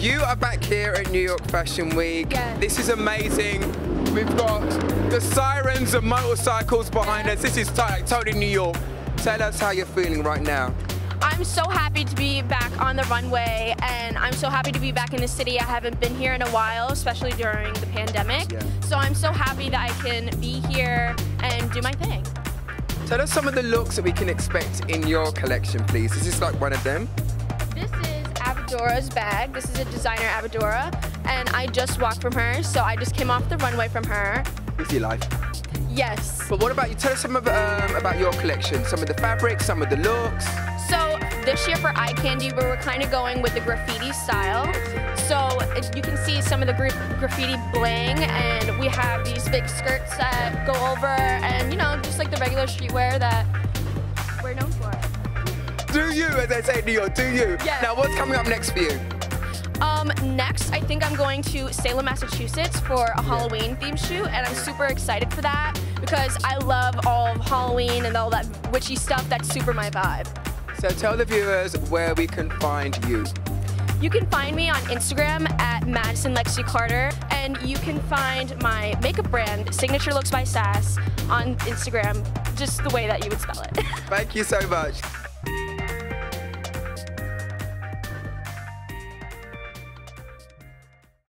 You are back here at New York Fashion Week. This is amazing. We've got the sirens of motorcycles behind us. This is totally New York. Tell us how you're feeling right now. I'm so happy to be back on the runway and I'm so happy to be back in the city. I haven't been here in a while, especially during the pandemic. Yeah. So I'm so happy that I can be here and do my thing. Tell us some of the looks that we can expect in your collection, please. Is this like one of them? This is Avadora's bag. This is a designer Avadora and I just walked from her, so I just came off the runway from her. Busy life. Yes. But what about you? Tell us some of, um, about your collection. Some of the fabrics, some of the looks. So this year for eye candy, we were kind of going with the graffiti style. So you can see some of the gra- graffiti bling, and we have these big skirts that go over, and you know, just like the regular streetwear that we're known for. Do you, as they say in New York, do you? Yes. Now, what's coming up next for you? Um, next, I think I'm going to Salem, Massachusetts for a Halloween theme shoot, and I'm super excited for that because I love all of Halloween and all that witchy stuff. That's super my vibe. So tell the viewers where we can find you. You can find me on Instagram at Madison Lexi Carter, and you can find my makeup brand, Signature Looks by Sass, on Instagram, just the way that you would spell it. Thank you so much.